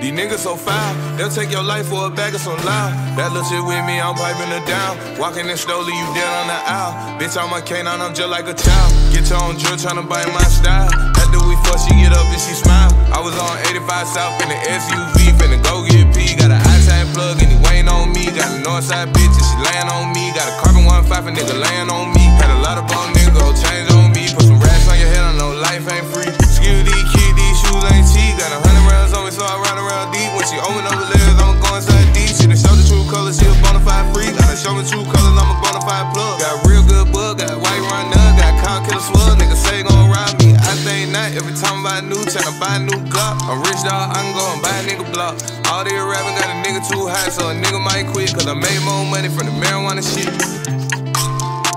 These niggas so foul, they'll take your life for a bag of some loud. That little shit with me, I'm piping it down. Walking in slowly, you dead on the aisle. Bitch, I'm a canine, I'm just like a child. Get your own drill, tryna bite my style. After we fuck, she get up and she smile. I was on 85 South in the SUV, finna go get P. Got an iTag plug and he weighing on me. Got a Northside bitch and she laying on me. Got a carbon 1.5 a nigga laying on me. When she open up the legs, I'ma go inside deep. She done show the true colors, she a bona fide freak. Gotta show me true colors, I'm a bona fide plug. Got real good bug, got white run nug, got cow killer swug. Nigga say gon' rob me. I think not every time I buy new, tryna buy a new Glock. I'm rich dog, I can go and buy a nigga block. All these rapping got a nigga too high, so a nigga might quit. Cause I made more money from the marijuana shit.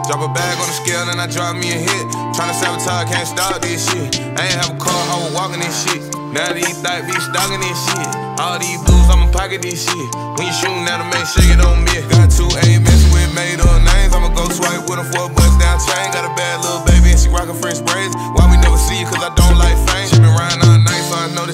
Drop a bag on the scale, then I drop me a hit. Tryna sabotage, can't stop this shit. I ain't have a car, I was walking this shit. Now these thought be stalking this shit. All these blues, I'ma pocket this shit. When you shootin' now to make sure you don't miss. Got two AMS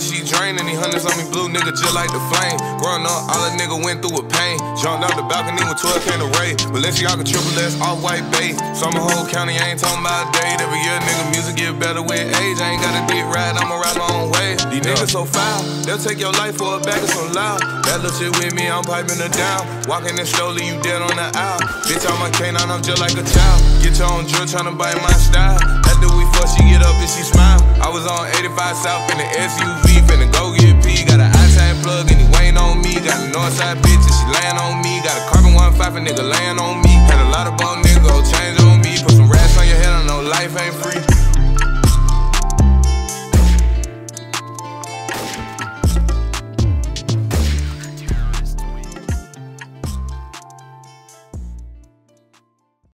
she draining. These hundreds on me blue, nigga, just like the flame. Growing up, all a nigga went through with pain. Jumped out the balcony with 12 can of raid. Balenciaga triple S, off white base. Summer whole county, I ain't talking about a date. Every year, nigga, music get better with age. I ain't got a dick ride, I'ma ride my own way. These niggas so foul, they'll take your life for a bag of some loud. That little shit with me, I'm piping it down. Walking in slowly, you dead on the aisle. Bitch, on my canine, I'm just like a child. Get your own drill, tryna bite my style. After we fuck, she get up and she smile. I was on 85 South in the SUV, finna go get P. Got an iTag plug and he weighing on me. Got a Northside bitch and she laying on me. Got a carbon 1.5 a nigga laying on me.